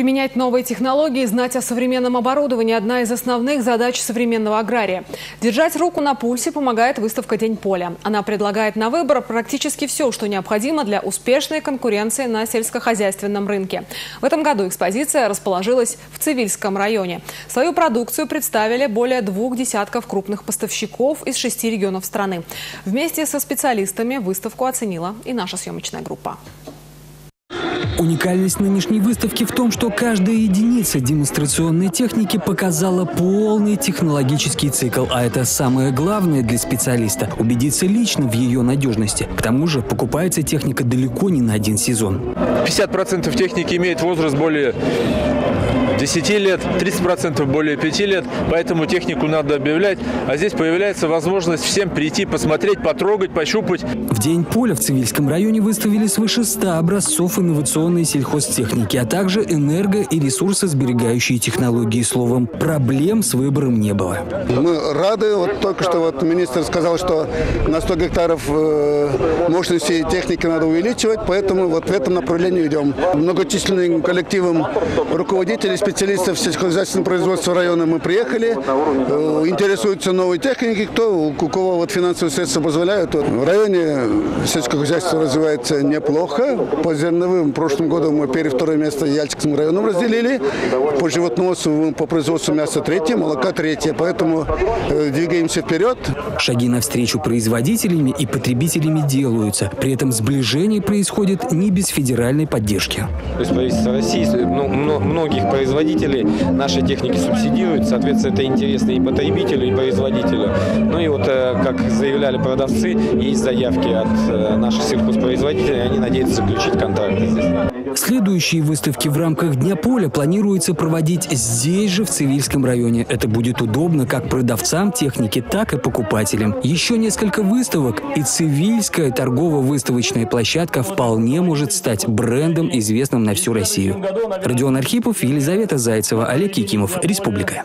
применять новые технологии, знать о современном оборудовании – одна из основных задач современного агрария. Держать руку на пульсе помогает выставка «День поля». Она предлагает на выбор практически все, что необходимо для успешной конкуренции на сельскохозяйственном рынке. В этом году экспозиция расположилась в Цивильском районе. Свою продукцию представили более двух десятков крупных поставщиков из шести регионов страны. Вместе со специалистами выставку оценила и наша съемочная группа. Уникальность нынешней выставки в том, что каждая единица демонстрационной техники показала полный технологический цикл, а это самое главное для специалиста – убедиться лично в ее надежности. К тому же покупается техника далеко не на один сезон. 50% техники имеет возраст более 10 лет, 30% более 5 лет, поэтому технику надо объявлять. А здесь появляется возможность всем прийти, посмотреть, потрогать, пощупать. В День поля в Цивильском районе выставили свыше 100 образцов инновационной сельхозтехники, а также энерго- и ресурсосберегающие технологии. Словом, проблем с выбором не было. Мы рады. Вот только что вот министр сказал, что на 100 гектаров э, мощности техники надо увеличивать, поэтому вот в этом направлении идем. Многочисленным коллективом руководителей, специалистов сельскохозяйственного производства района мы приехали, э, интересуются новой техникой, кто, у кого вот финансовые средства позволяют. Вот в районе сельскохозяйство развивается неплохо. По зерновым в году мы первое второе место Яльским районом разделили. По животноводству, по производству мяса третье, молока третье. Поэтому э, двигаемся вперед. Шаги навстречу производителями и потребителями делаются. При этом сближение происходит не без федеральной поддержки. То есть правительство России ну, многих производителей нашей техники субсидируют. Соответственно, это интересно и потребителю, и производителю. Ну и вот, э, как заявляли продавцы, есть заявки от э, наших сельхозпроизводителей, они надеются заключить контракты здесь. Следующие выставки в рамках Дня поля планируется проводить здесь же, в Цивильском районе. Это будет удобно как продавцам техники, так и покупателям. Еще несколько выставок, и Цивильская торгово-выставочная площадка вполне может стать брендом, известным на всю Россию. Родион Архипов, Елизавета Зайцева, Олег Якимов, Республика.